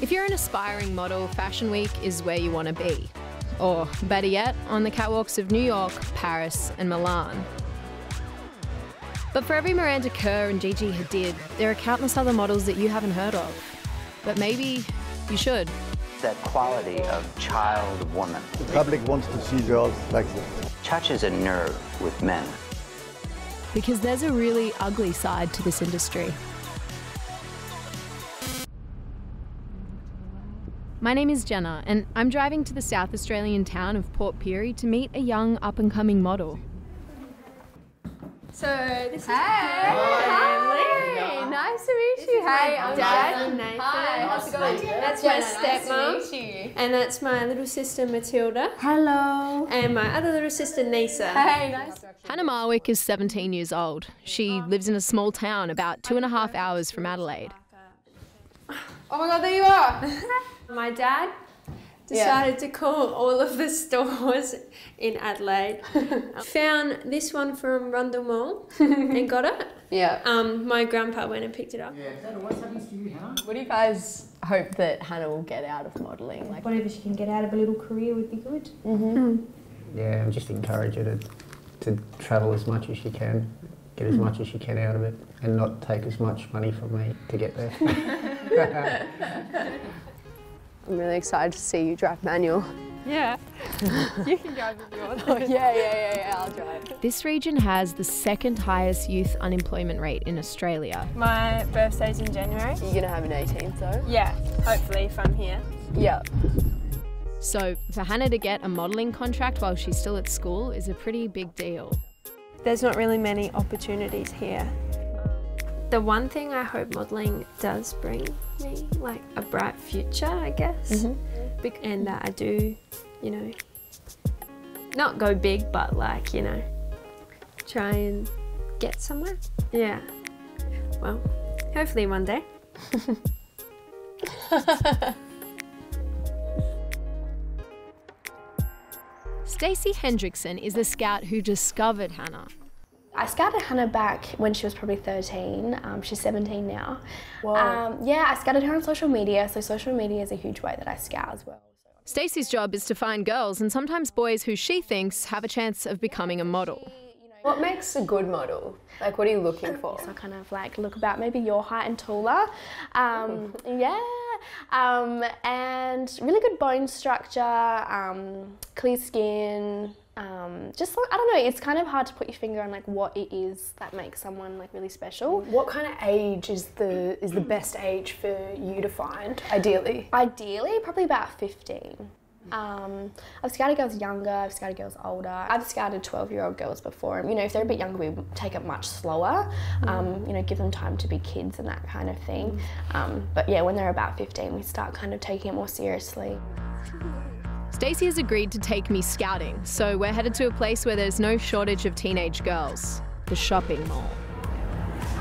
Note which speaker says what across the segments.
Speaker 1: If you're an aspiring model, Fashion Week is where you want to be. Or, better yet, on the catwalks of New York, Paris, and Milan. But for every Miranda Kerr and Gigi Hadid, there are countless other models that you haven't heard of. But maybe you should.
Speaker 2: That quality of child woman
Speaker 3: The public wants to see girls like this.
Speaker 2: touches a nerve with men.
Speaker 1: Because there's a really ugly side to this industry. My name is Jenna, and I'm driving to the South Australian town of Port Pirie to meet a young up and coming model.
Speaker 4: So this is hey. Hi. Nice to meet you. Hey, I'm Dad. Nathan. Hi. How's it going? That's my stepmom. And that's my little sister Matilda. Hello. And my other little sister Nisa. Hey, nice.
Speaker 1: Hannah Marwick is 17 years old. She oh. lives in a small town about two and a half hours from Adelaide.
Speaker 4: Oh my God, there you are. my dad decided to call all of the stores in Adelaide. Found this one from Rundle Mall and got it.
Speaker 5: Yeah.
Speaker 4: Um, my grandpa went and picked it up. Yeah. That always happens to you, Hannah.
Speaker 5: What do you guys hope that Hannah will get out of modelling? Like,
Speaker 6: Whatever she can get out of a little career would be good. Mm-hmm. Hmm.
Speaker 7: Yeah, and just encourage her to, to travel as much as she can, get as hmm. much as she can out of it, and not take as much money from me to get there.
Speaker 5: I'm really excited to see you drive manual.
Speaker 4: Yeah. you can drive if you want.
Speaker 5: Oh, yeah, yeah, yeah, yeah, I'll drive.
Speaker 1: This region has the second highest youth unemployment rate in Australia.
Speaker 4: My birthday's in January.
Speaker 5: You're gonna have an 18th though?
Speaker 4: Yeah, hopefully if I'm here.
Speaker 5: Yeah.
Speaker 1: So, for Hannah to get a modelling contract while she's still at school is a pretty big deal.
Speaker 4: There's not really many opportunities here. The one thing I hope modelling does bring me, like a bright future, I guess, mm-hmm. Bec- and that I do, you know, not go big, but like, you know, try and get somewhere. Yeah. Well, hopefully one day.
Speaker 1: Stacey Hendrickson is the scout who discovered Hannah.
Speaker 6: I scouted Hannah back when she was probably 13. Um, she's 17 now. Um, yeah, I scouted her on social media, so social media is a huge way that I scout as well.
Speaker 1: Stacey's job is to find girls and sometimes boys who she thinks have a chance of becoming a model.
Speaker 5: What makes a good model? Like, what are you looking for?
Speaker 6: So I kind of like look about maybe your height and taller. Um, yeah. Um, and really good bone structure, um, clear skin. Um, just like- I don't know. It's kind of hard to put your finger on like what it is that makes someone like really special.
Speaker 5: What kind of age is the is the best age for you to find, ideally?
Speaker 6: Ideally, probably about 15. Um, I've scouted girls younger, I've scouted girls older. I've scouted 12 year old girls before. You know, if they're a bit younger, we take it much slower. Um, you know, give them time to be kids and that kind of thing. Um, but yeah, when they're about 15, we start kind of taking it more seriously.
Speaker 1: Stacey has agreed to take me scouting, so we're headed to a place where there's no shortage of teenage girls the shopping mall.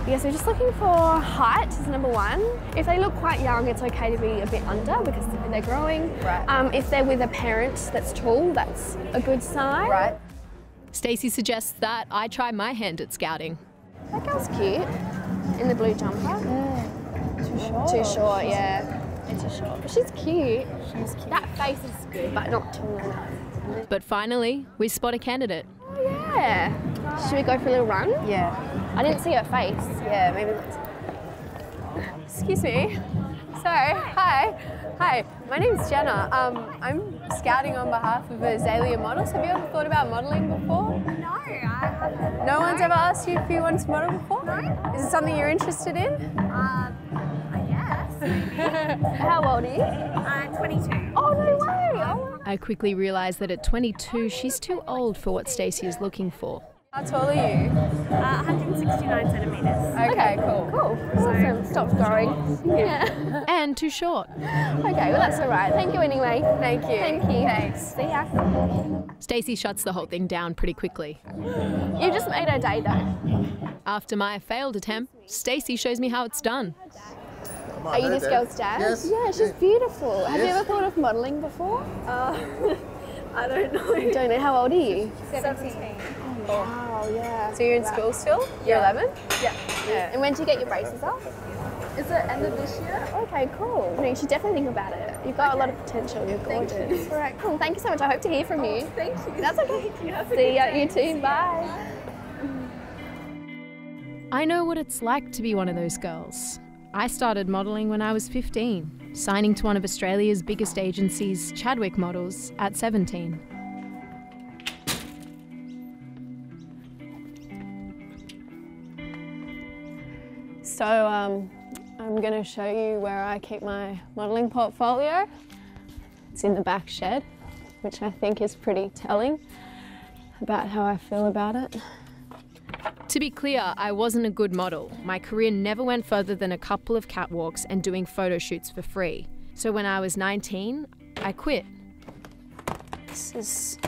Speaker 6: Yeah, so just looking for height is number one. If they look quite young, it's okay to be a bit under because they're growing.
Speaker 5: Right.
Speaker 6: Um, if they're with a parent that's tall, that's a good sign.
Speaker 5: Right.
Speaker 1: Stacey suggests that I try my hand at scouting.
Speaker 6: That girl's cute in the blue jumper. Too short. Too short, yeah. Too short. She's cute. She's cute. That face is good, but not tall enough.
Speaker 1: But finally, we spot a candidate.
Speaker 6: Oh, yeah. Should we go for a little run?
Speaker 5: Yeah.
Speaker 6: I didn't see her face.
Speaker 5: Yeah, maybe let's. Excuse me. Sorry. Hi. Hi. My name's Jenna. Um, I'm scouting on behalf of Azalea Models. Have you ever thought about modelling before?
Speaker 8: No, I haven't.
Speaker 5: No one's ever asked you if you wanted to model before?
Speaker 8: No.
Speaker 5: Is it something you're interested in?
Speaker 8: Um, I guess.
Speaker 6: How old are you?
Speaker 8: I'm 22.
Speaker 6: Oh, no way. Oh,
Speaker 1: I quickly realise that at 22, she's too old for what Stacey is looking for.
Speaker 5: How tall are you?
Speaker 8: Uh, 169 centimetres.
Speaker 5: Okay, cool.
Speaker 6: cool. Awesome. Stop growing. Yeah.
Speaker 1: And too short.
Speaker 6: okay, well, that's all right. Thank you anyway.
Speaker 5: Thank you.
Speaker 6: Thank you.
Speaker 5: Thanks.
Speaker 6: See ya.
Speaker 1: Stacey shuts the whole thing down pretty quickly.
Speaker 6: You just made her day, though.
Speaker 1: After my failed attempt, Stacey shows me how it's done.
Speaker 6: Are you this girl's dad?
Speaker 3: Yes.
Speaker 6: Yeah, she's beautiful. Have you ever thought of modelling before?
Speaker 4: Uh, I don't know.
Speaker 6: I don't know. How old are you?
Speaker 8: 17.
Speaker 6: Oh, Wow, yeah.
Speaker 5: So you're in school still? Year 11?
Speaker 4: Yeah. yeah.
Speaker 6: And when do you get your braces off? Is it end of this year? Okay, cool. No, you should definitely think about it. You've got a lot of potential. You're gorgeous. All right, cool. Thank you so much. I hope to hear from oh, you. Thank you. That's okay. See ya. You too. Bye.
Speaker 1: I know what it's like to be one of those girls. I started modelling when I was 15, signing to one of Australia's biggest agencies, Chadwick Models, at 17.
Speaker 5: So um, I'm going to show you where I keep my modelling portfolio. It's in the back shed, which I think is pretty telling about how I feel about it.
Speaker 1: To be clear, I wasn't a good model. My career never went further than a couple of catwalks and doing photo shoots for free. So when I was 19, I quit.
Speaker 5: This is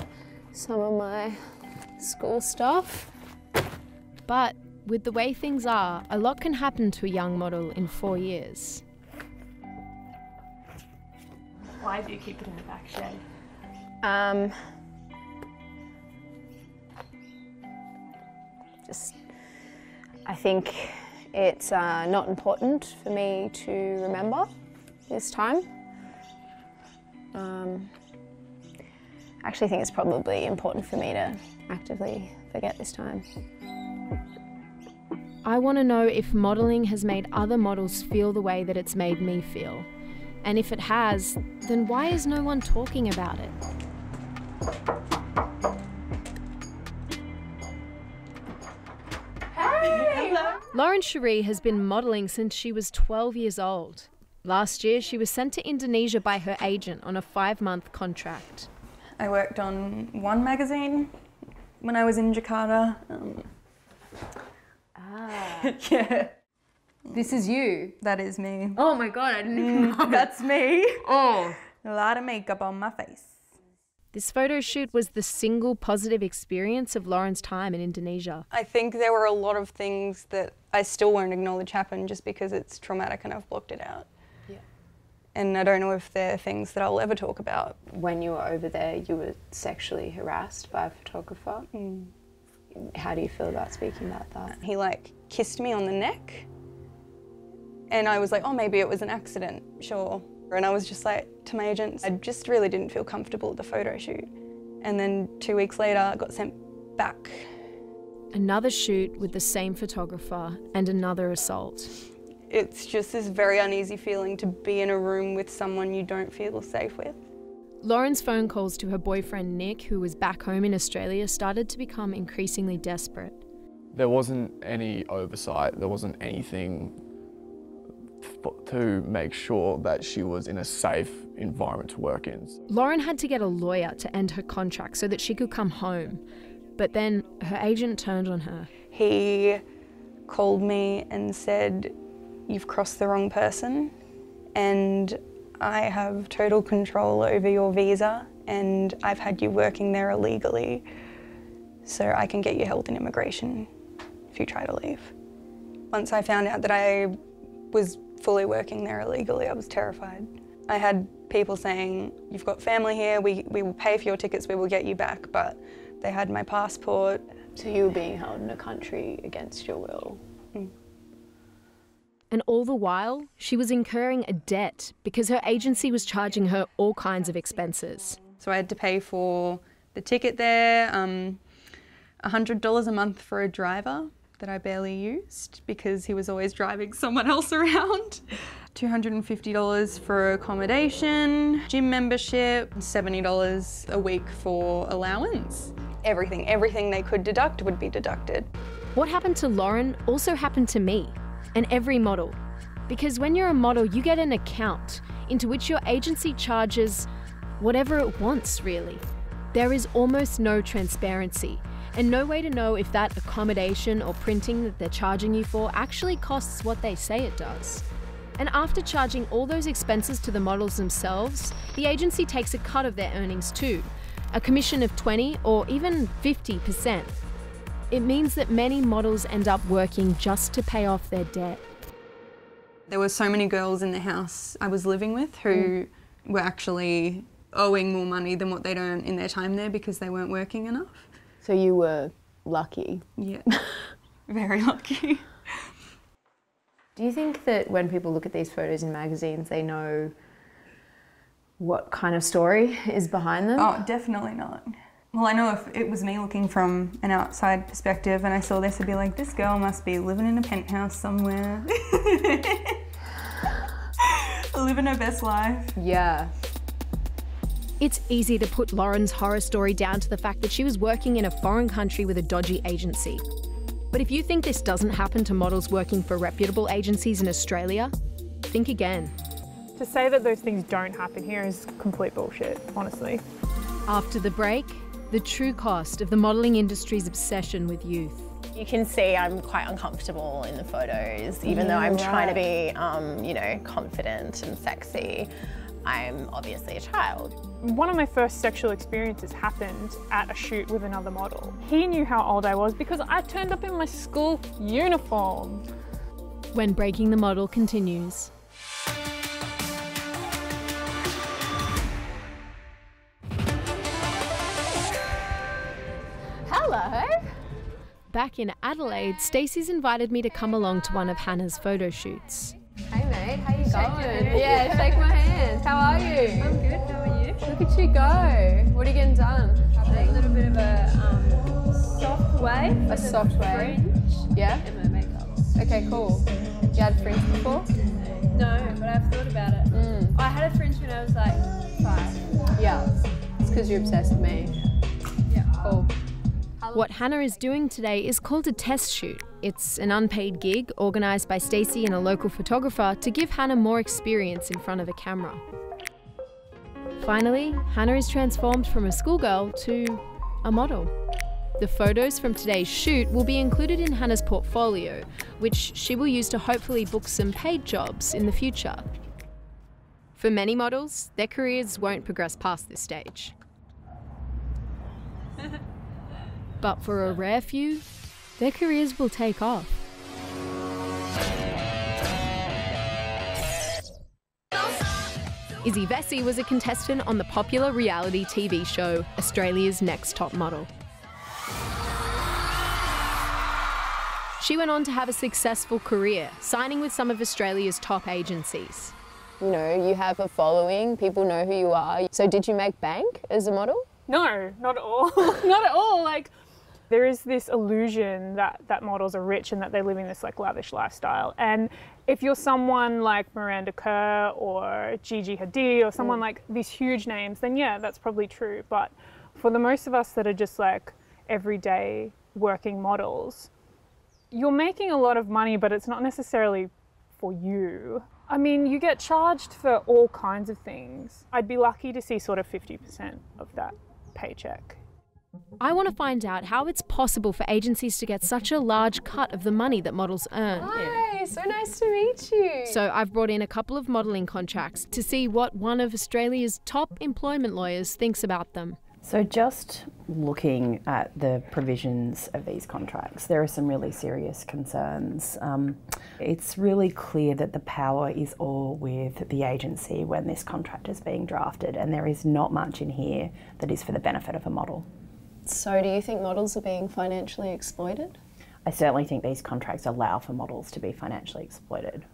Speaker 5: some of my school stuff.
Speaker 1: But with the way things are, a lot can happen to a young model in four years.
Speaker 8: Why do you keep it in the back shed?
Speaker 5: Um, just, I think it's uh, not important for me to remember this time. Um, I actually think it's probably important for me to actively forget this time.
Speaker 1: I want to know if modelling has made other models feel the way that it's made me feel. And if it has, then why is no one talking about it? Lauren Cherie has been modelling since she was 12 years old. Last year, she was sent to Indonesia by her agent on a five month contract.
Speaker 9: I worked on One magazine when I was in Jakarta. Um,
Speaker 5: Ah.
Speaker 9: yeah,
Speaker 5: This is you.
Speaker 9: that is me.
Speaker 5: Oh my god, I didn't even know.
Speaker 9: That's me.
Speaker 5: Oh.
Speaker 9: A lot of makeup on my face.
Speaker 1: This photo shoot was the single positive experience of Lauren's time in Indonesia.
Speaker 9: I think there were a lot of things that I still won't acknowledge happened just because it's traumatic and I've blocked it out.
Speaker 5: Yeah.
Speaker 9: And I don't know if they're things that I'll ever talk about.
Speaker 10: When you were over there, you were sexually harassed by a photographer. Mm. How do you feel about speaking about that?
Speaker 9: He like kissed me on the neck. And I was like, oh, maybe it was an accident, sure. And I was just like, to my agent, I just really didn't feel comfortable at the photo shoot. And then two weeks later, I got sent back.
Speaker 1: Another shoot with the same photographer and another assault.
Speaker 9: It's just this very uneasy feeling to be in a room with someone you don't feel safe with.
Speaker 1: Lauren's phone calls to her boyfriend Nick, who was back home in Australia, started to become increasingly desperate.
Speaker 11: There wasn't any oversight, there wasn't anything f- to make sure that she was in a safe environment to work in.
Speaker 1: Lauren had to get a lawyer to end her contract so that she could come home. But then her agent turned on her.
Speaker 9: He called me and said, You've crossed the wrong person, and I have total control over your visa, and I've had you working there illegally, so I can get you held in immigration if you try to leave. Once I found out that I was fully working there illegally, I was terrified. I had people saying, You've got family here, we, we will pay for your tickets, we will get you back, but they had my passport.
Speaker 10: So you were being held in a country against your will.
Speaker 1: And all the while, she was incurring a debt because her agency was charging her all kinds of expenses.
Speaker 9: So I had to pay for the ticket there, um, $100 a month for a driver that I barely used because he was always driving someone else around. $250 for accommodation, gym membership, $70 a week for allowance. Everything, everything they could deduct would be deducted.
Speaker 1: What happened to Lauren also happened to me and every model. Because when you're a model, you get an account into which your agency charges whatever it wants, really. There is almost no transparency and no way to know if that accommodation or printing that they're charging you for actually costs what they say it does. And after charging all those expenses to the models themselves, the agency takes a cut of their earnings too, a commission of 20 or even 50%. It means that many models end up working just to pay off their debt.
Speaker 9: There were so many girls in the house I was living with who mm. were actually owing more money than what they'd earned in their time there because they weren't working enough.
Speaker 10: So you were lucky.
Speaker 9: Yeah, very lucky.
Speaker 10: Do you think that when people look at these photos in magazines, they know what kind of story is behind them?
Speaker 9: Oh, definitely not. Well, I know if it was me looking from an outside perspective and I saw this, I'd be like, this girl must be living in a penthouse somewhere. living her best life.
Speaker 10: Yeah.
Speaker 1: It's easy to put Lauren's horror story down to the fact that she was working in a foreign country with a dodgy agency. But if you think this doesn't happen to models working for reputable agencies in Australia, think again.
Speaker 12: To say that those things don't happen here is complete bullshit, honestly.
Speaker 1: After the break, the true cost of the modelling industry's obsession with youth.
Speaker 13: You can see I'm quite uncomfortable in the photos, even though I'm trying to be, um, you know, confident and sexy. I'm obviously a child.
Speaker 12: One of my first sexual experiences happened at a shoot with another model. He knew how old I was because I turned up in my school uniform.
Speaker 1: When Breaking the Model continues.
Speaker 5: Hello.
Speaker 1: Back in Adelaide, Stacey's invited me to come along to one of Hannah's photo shoots.
Speaker 5: Hey mate, how you going? Yeah, shake my hand. How are you? I'm good. How are you? Look at you go. What are you getting done?
Speaker 4: A little bit of a um, soft wave.
Speaker 5: A soft wave. Yeah.
Speaker 4: In my makeup.
Speaker 5: Okay, cool. You had fringe before?
Speaker 4: No, but I've thought about it.
Speaker 5: Mm.
Speaker 4: I had a fringe when I was like five.
Speaker 5: Yeah. It's because you're obsessed with me.
Speaker 4: Yeah.
Speaker 5: Cool.
Speaker 1: What Hannah is doing today is called a test shoot. It's an unpaid gig organised by Stacey and a local photographer to give Hannah more experience in front of a camera. Finally, Hannah is transformed from a schoolgirl to a model. The photos from today's shoot will be included in Hannah's portfolio, which she will use to hopefully book some paid jobs in the future. For many models, their careers won't progress past this stage. But for a rare few, their careers will take off. Izzy Vesey was a contestant on the popular reality TV show Australia's Next Top Model. She went on to have a successful career, signing with some of Australia's top agencies.
Speaker 10: You know, you have a following, people know who you are. So did you make bank as a model?
Speaker 12: No, not at all. not at all. Like, there is this illusion that, that models are rich and that they're living this like lavish lifestyle. And if you're someone like Miranda Kerr or Gigi Hadid or someone
Speaker 10: Mm.
Speaker 12: like these huge names, then yeah, that's probably true. But for the most of us that are just like everyday working models, you're making a lot of money, but it's not necessarily for you. I mean, you get charged for all kinds of things. I'd be lucky to see sort of 50% of that paycheck.
Speaker 1: I want to find out how it's possible for agencies to get such a large cut of the money that models earn.
Speaker 5: Hi, so nice to meet you.
Speaker 1: So I've brought in a couple of modelling contracts to see what one of Australia's top employment lawyers thinks about them.
Speaker 14: So, just looking at the provisions of these contracts, there are some really serious concerns. Um, it's really clear that the power is all with the agency when this contract is being drafted, and there is not much in here that is for the benefit of a model.
Speaker 10: So do you think models are being financially exploited?
Speaker 14: I certainly think these contracts allow for models to be financially exploited.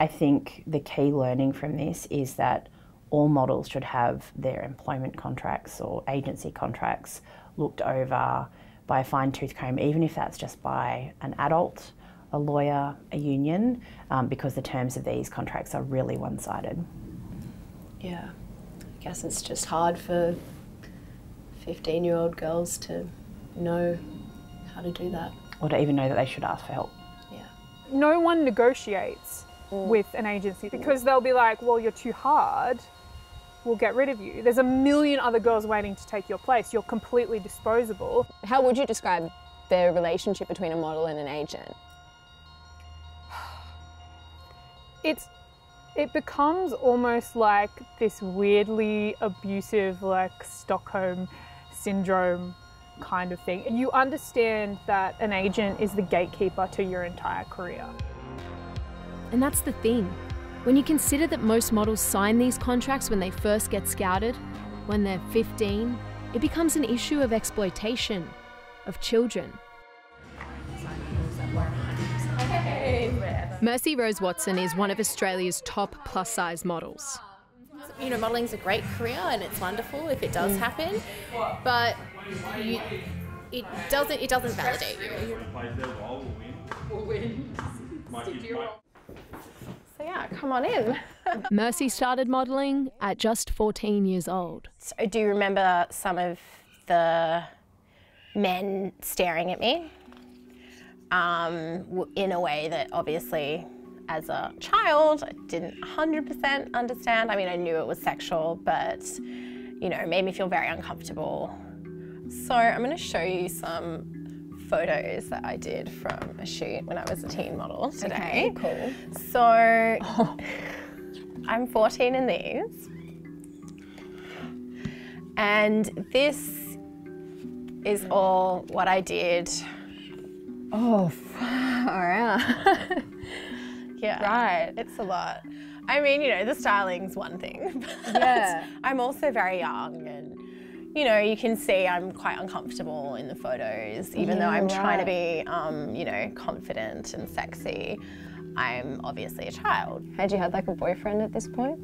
Speaker 14: I think the key learning from this is that all models should have their employment contracts or agency contracts looked over by a fine tooth comb, even if that's just by an adult, a lawyer, a union, um, because the terms of these contracts are really one sided.
Speaker 10: Yeah. I guess it's just hard for 15 year old girls to know how to do that.
Speaker 14: Or to even know that they should ask for help. Yeah.
Speaker 12: No one negotiates with an agency mm. because they'll be like, well, you're too hard, we'll get rid of you. There's a million other girls waiting to take your place. You're completely disposable.
Speaker 10: How would you describe the relationship between a model and an agent?
Speaker 12: It's it becomes almost like this weirdly abusive like Stockholm syndrome kind of thing. You understand that an agent is the gatekeeper to your entire career.
Speaker 1: And that's the thing. When you consider that most models sign these contracts when they first get scouted, when they're 15, it becomes an issue of exploitation of children. Mercy Rose Watson is one of Australia's top plus size models.
Speaker 15: You know, modeling's a great career and it's wonderful if it does happen, but you, it doesn't it doesn't validate you.
Speaker 13: So yeah, come on in.
Speaker 1: Mercy started modelling at just 14 years old.
Speaker 13: So I do remember some of the men staring at me um, in a way that obviously, as a child, I didn't 100% understand. I mean, I knew it was sexual, but you know, made me feel very uncomfortable. So I'm going to show you some photos that I did from a shoot when I was a teen model today.
Speaker 15: cool.
Speaker 13: So I'm 14 in these. And this is all what I did.
Speaker 15: Oh, far out.
Speaker 13: Yeah. Right. It's a lot. I mean, you know, the styling's one thing. But
Speaker 15: Yeah.
Speaker 13: I'm also very young and you know, you can see I'm quite uncomfortable in the photos, even though I'm trying to be, um, you know, confident and sexy. I'm obviously a child.
Speaker 10: Had you had like a boyfriend at this point?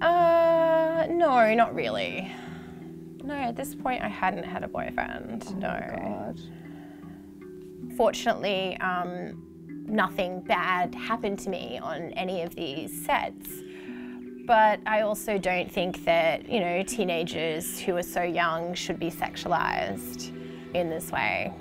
Speaker 13: Uh, no, not really. No, at this point I hadn't had a boyfriend. no. Fortunately, um, nothing bad happened to me on any of these sets. But I also don't think that, you know, teenagers who are so young should be sexualized in this way.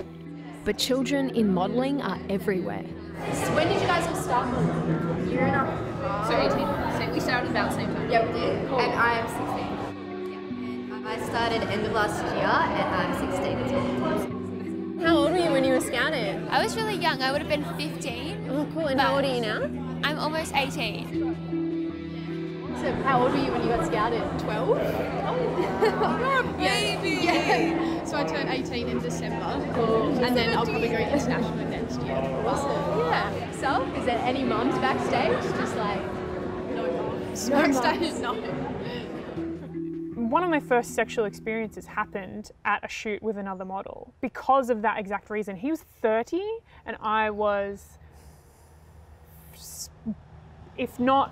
Speaker 1: But children in modelling are everywhere.
Speaker 15: When did you guys all start modelling? Year and a half. So 18. So we started about the same time.
Speaker 16: Yeah, we did. And I am 16. I started end of last year and I'm 16 as well.
Speaker 15: How old were you when you were scouted?
Speaker 17: I was really young. I would have been 15.
Speaker 15: Oh, cool. And how old are you now?
Speaker 17: I'm almost 18.
Speaker 15: So how old were you when you got scouted? 12? Oh,
Speaker 18: baby!
Speaker 15: Yeah. So I turned 18 in December. Cool. And then I'll probably go international next year. Awesome. Yeah. So, is there any mums backstage? Just like, no mums.
Speaker 12: No
Speaker 15: backstage?
Speaker 12: mums.
Speaker 15: No.
Speaker 12: One of my first sexual experiences happened at a shoot with another model because of that exact reason. He was 30 and I was, if not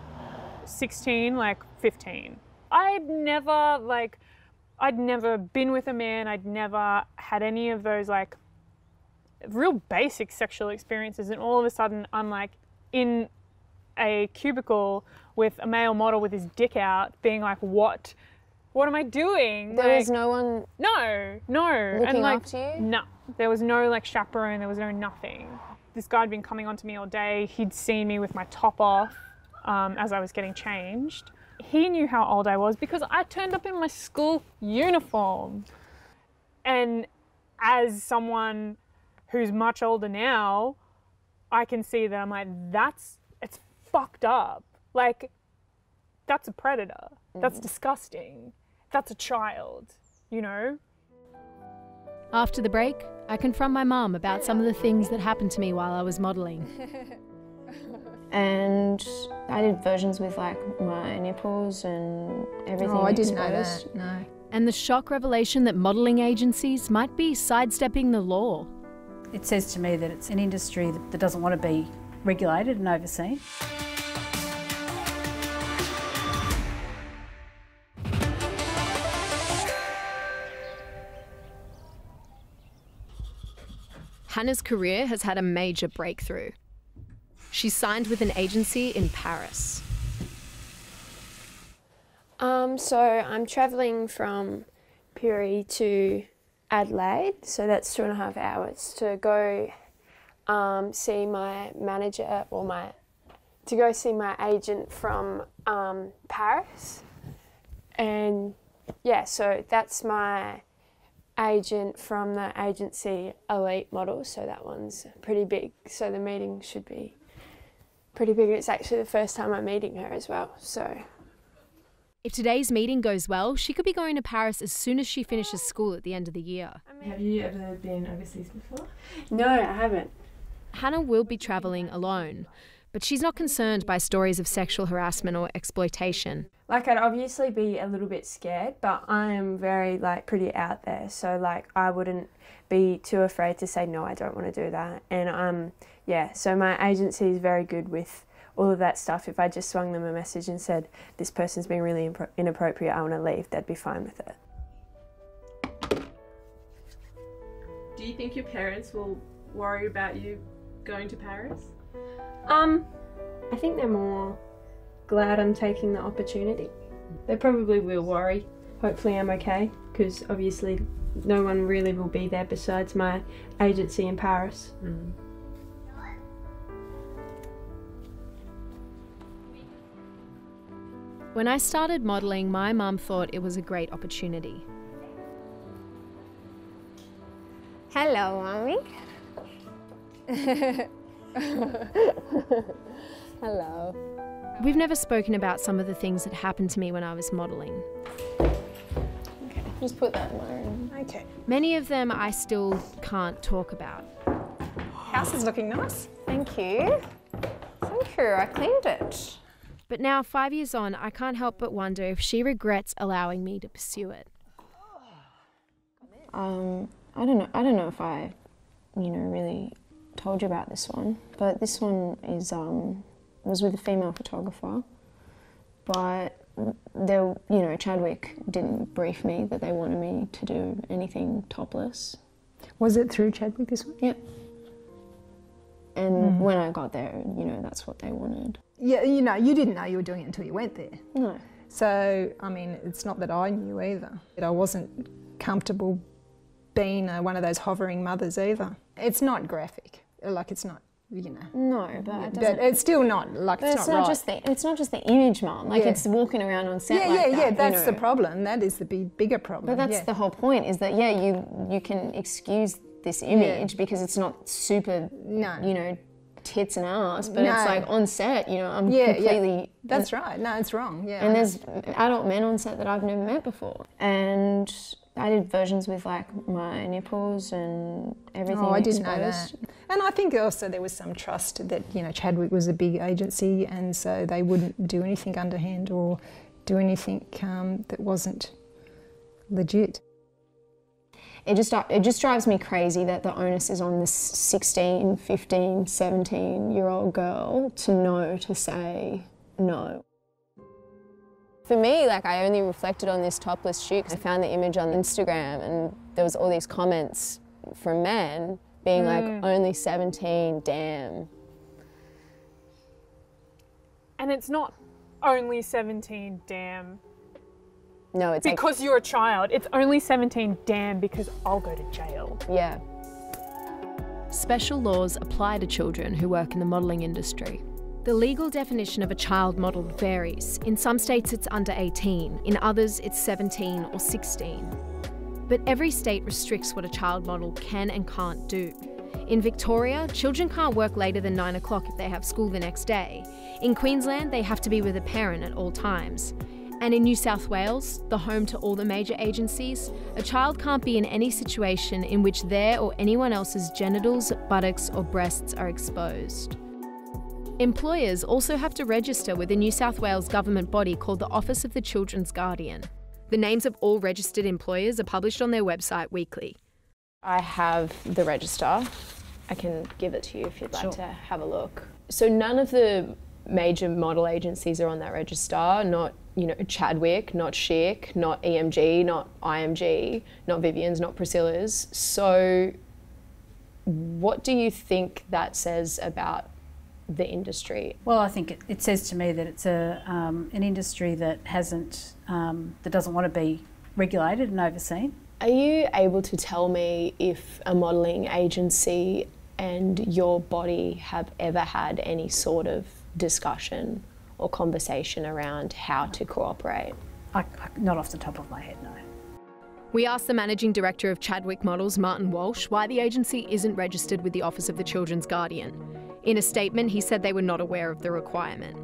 Speaker 12: 16, like 15. I'd never, like, I'd never been with a man, I'd never had any of those, like, real basic sexual experiences, and all of a sudden I'm like in a cubicle with a male model with his dick out, being like, what? What am I doing?
Speaker 4: There was no one.
Speaker 12: No, no.
Speaker 4: Looking
Speaker 12: and like,
Speaker 4: after you?
Speaker 12: No. There was no like chaperone, there was no nothing. This guy had been coming on to me all day. He'd seen me with my top off um, as I was getting changed. He knew how old I was because I turned up in my school uniform. And as someone who's much older now, I can see that I'm like, that's, it's fucked up. Like, that's a predator. That's disgusting. That's a child, you know?
Speaker 1: After the break, I confront my mum about some of the things that happened to me while I was modelling.
Speaker 4: And I did versions with like my nipples and everything.
Speaker 1: Oh, I didn't know
Speaker 4: exposed.
Speaker 1: that, no. And the shock revelation that modelling agencies might be sidestepping the law.
Speaker 19: It says to me that it's an industry that, that doesn't want to be regulated and overseen.
Speaker 1: Hannah's career has had a major breakthrough. She signed with an agency in Paris.
Speaker 4: Um, so I'm travelling from Pirie to Adelaide, so that's two and a half hours to go um, see my manager or my to go see my agent from um, Paris, and yeah, so that's my agent from the agency Elite Models. So that one's pretty big. So the meeting should be pretty big. It's actually the first time I'm meeting her as well. So.
Speaker 1: If today's meeting goes well, she could be going to Paris as soon as she finishes school at the end of the year.
Speaker 8: Have you ever been overseas before?
Speaker 4: No, I haven't.
Speaker 1: Hannah will be travelling alone, but she's not concerned by stories of sexual harassment or exploitation.
Speaker 4: Like I'd obviously be a little bit scared, but I am very like pretty out there. So like I wouldn't be too afraid to say no, I don't want to do that. And um
Speaker 20: yeah, so my agency is very good with all of that stuff. If I just swung them a message and said, this person's been really impro- inappropriate, I want to leave, they'd be fine with it.
Speaker 8: Do you think your parents will worry about you going to Paris?
Speaker 20: Um, I think they're more glad I'm taking the opportunity. They probably will worry. Hopefully, I'm okay because obviously, no one really will be there besides my agency in Paris.
Speaker 1: When I started modelling, my mum thought it was a great opportunity.
Speaker 10: Hello, mommy. Hello.
Speaker 1: We've never spoken about some of the things that happened to me when I was modelling.
Speaker 21: Okay, just put that in my room.
Speaker 18: Okay.
Speaker 1: Many of them I still can't talk about.
Speaker 18: House is looking nice.
Speaker 10: Thank you. Thank you. I cleaned it.
Speaker 1: But now, five years on, I can't help but wonder if she regrets allowing me to pursue it.
Speaker 5: Um, I don't know. I don't know if I, you know, really told you about this one, but this one is um, was with a female photographer, but there, you know, Chadwick didn't brief me that they wanted me to do anything topless.
Speaker 18: Was it through Chadwick this one?
Speaker 5: Yep. And when I got there, you know, that's what they wanted.
Speaker 18: Yeah, you know, you didn't know you were doing it until you went there.
Speaker 5: No.
Speaker 18: So, I mean, it's not that I knew either. I wasn't comfortable being uh, one of those hovering mothers either. It's not graphic. Like, it's not, you know.
Speaker 5: No, but it
Speaker 18: But it's still not, like, it's,
Speaker 5: it's
Speaker 18: not,
Speaker 5: not
Speaker 18: right.
Speaker 5: just the it's not just the image, mom. Like
Speaker 18: Yeah.
Speaker 5: it's walking around on set
Speaker 18: yeah,
Speaker 5: like
Speaker 18: yeah,
Speaker 5: that.
Speaker 18: yeah.
Speaker 5: you
Speaker 18: That's the problem. That is the big, bigger problem.
Speaker 5: But that's
Speaker 18: yeah.
Speaker 5: the whole point is that yeah, you you can excuse this image because it's not super,
Speaker 18: no.
Speaker 5: you know, tits and ass, but it's like on set, you know, I'm
Speaker 18: yeah,
Speaker 5: completely.
Speaker 18: Yeah. That's right. No, it's wrong. Yeah.
Speaker 5: And there's adult men on set that I've never met before, and I did versions with like my nipples and everything.
Speaker 18: Oh, I didn't know that. And I think also there was some trust that you know Chadwick was a big agency, and so they wouldn't do anything underhand or do anything um, that wasn't legit.
Speaker 5: It just it just drives me crazy that the onus is on this 16, 15, 17 year old girl to know to say no.
Speaker 10: For me, like I only reflected on this topless shoot 'cause I found the image on Instagram and there was all these comments from men being
Speaker 12: Mm.
Speaker 10: like, only 17, damn.
Speaker 12: And it's not only 17, damn.
Speaker 10: No, it's like-
Speaker 12: because you're a child. It's only 17, damn, because I'll go to jail.
Speaker 10: Yeah.
Speaker 1: Special laws apply to children who work in the modelling industry. The legal definition of a child model varies. In some states, it's under 18, in others, it's 17 or 16. But every state restricts what a child model can and can't do. In Victoria, children can't work later than 9 o'clock if they have school the next day. In Queensland, they have to be with a parent at all times. And in New South Wales, the home to all the major agencies, a child can't be in any situation in which their or anyone else's genitals, buttocks, or breasts are exposed. Employers also have to register with a New South Wales government body called the Office of the Children's Guardian. The names of all registered employers are published on their website weekly.
Speaker 10: I have the register. I can give it to you if you'd like
Speaker 1: Sure.
Speaker 10: to have a look. So none of the major model agencies are on that register. Not you know Chadwick, not Chic, not EMG, not IMG, not Vivien's, not Priscilla's. So what do you think that says about the industry?
Speaker 19: Well, I think it, it says to me that it's a um, an industry that hasn't um, that doesn't want to be regulated and overseen.
Speaker 10: Are you able to tell me if a modelling agency and your body have ever had any sort of discussion or conversation around how to cooperate?
Speaker 19: I, I, not off the top of my head, no.
Speaker 1: We asked the managing director of Chadwick Models, Martin Walsh, why the agency isn't registered with the Office of the Children's Guardian. In a statement, he said they were not aware of the requirement.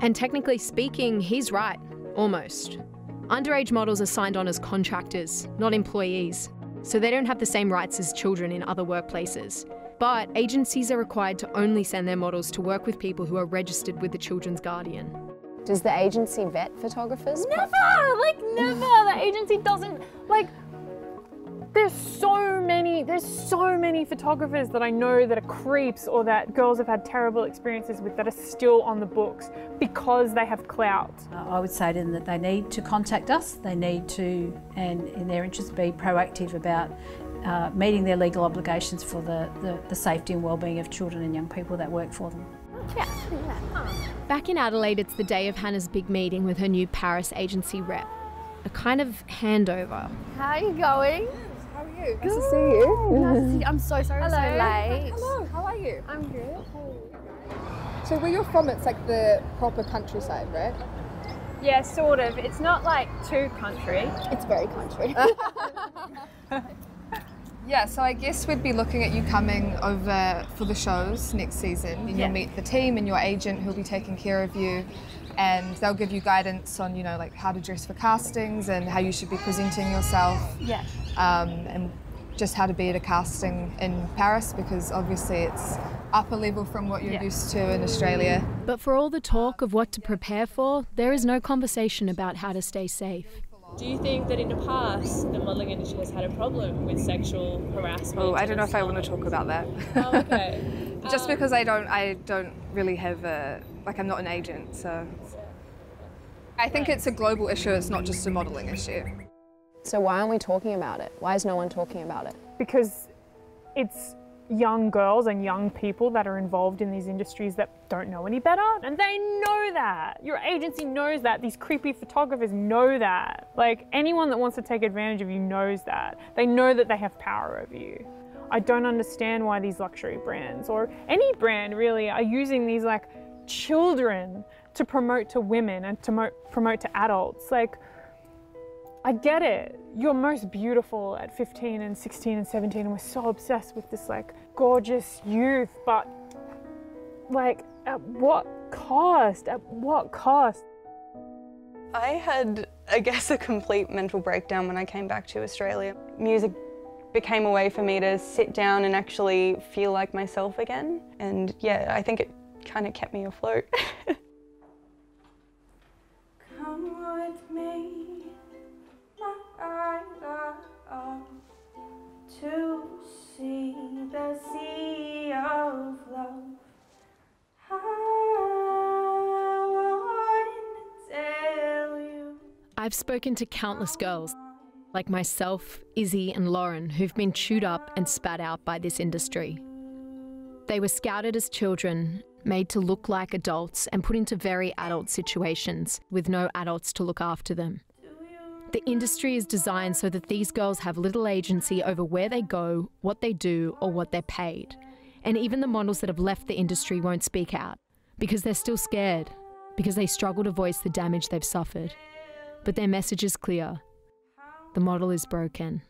Speaker 1: And technically speaking, he's right, almost. Underage models are signed on as contractors, not employees, so they don't have the same rights as children in other workplaces. But agencies are required to only send their models to work with people who are registered with the Children's Guardian.
Speaker 10: Does the agency vet photographers?
Speaker 12: Never! Like, never! The agency doesn't, like, But there's so many, there's so many photographers that I know that are creeps or that girls have had terrible experiences with that are still on the books because they have clout.
Speaker 19: I would say to them that they need to contact us, they need to, and in their interest, be proactive about uh, meeting their legal obligations for the, the, the safety and well-being of children and young people that work for them.
Speaker 1: Back in Adelaide, it's the day of Hannah's big meeting with her new Paris agency rep. A kind of handover.
Speaker 15: How are you going? You?
Speaker 1: Nice to see you.
Speaker 15: Nice to see you. I'm so sorry I'm so late.
Speaker 22: Hello, how are you?
Speaker 15: I'm good.
Speaker 22: So where you're from, it's like the proper countryside, right?
Speaker 12: Yeah, sort of. It's not like too country.
Speaker 22: It's very country. yeah, so I guess we'd be looking at you coming over for the shows next season. And
Speaker 12: Yeah.
Speaker 22: you'll meet the team and your agent who'll be taking care of you. And they'll give you guidance on, you know, like how to dress for castings and how you should be presenting yourself.
Speaker 12: Yeah.
Speaker 22: um, and just how to be at a casting in Paris because obviously it's upper level from what you're used to in Australia.
Speaker 1: But for all the talk of what to prepare for, there is no conversation about how to stay safe.
Speaker 8: Do you think that in the past the modelling industry has had a problem with sexual harassment?
Speaker 22: Oh, I don't know if I want to talk about that.
Speaker 8: Oh, okay.
Speaker 22: just
Speaker 8: Um,
Speaker 22: because I don't, I don't really have a, like I'm not an agent, so. I think it's a global issue. It's not just a modelling issue.
Speaker 5: So why aren't we talking about it? Why is no one talking about it?
Speaker 12: Because it's young girls and young people that are involved in these industries that don't know any better. And they know that. Your agency knows that. These creepy photographers know that. Like anyone that wants to take advantage of you knows that. They know that they have power over you. I don't understand why these luxury brands or any brand really are using these like children to promote to women and to mo- promote to adults. Like, I get it. You're most beautiful at 15 and 16 and 17, and we're so obsessed with this like gorgeous youth, but like, at what cost? At what cost?
Speaker 9: I had, I guess, a complete mental breakdown when I came back to Australia. Music became a way for me to sit down and actually feel like myself again. And yeah, I think it kind of kept me afloat.
Speaker 1: I've spoken to countless girls, like myself, Izzy, and Lauren, who've been chewed up and spat out by this industry. They were scouted as children, made to look like adults, and put into very adult situations with no adults to look after them. The industry is designed so that these girls have little agency over where they go, what they do, or what they're paid. And even the models that have left the industry won't speak out because they're still scared, because they struggle to voice the damage they've suffered. But their message is clear the model is broken.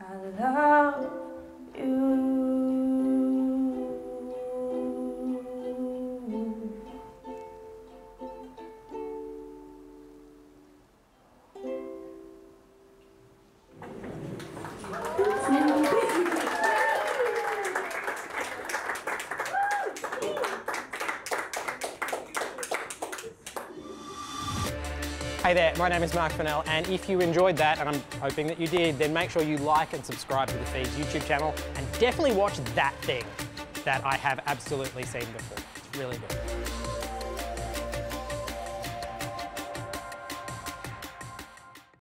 Speaker 23: I love you.
Speaker 24: There, my name is Mark Fennell, and if you enjoyed that, and I'm hoping that you did, then make sure you like and subscribe to the Feeds YouTube channel, and definitely watch that thing that I have absolutely seen before. It's really good.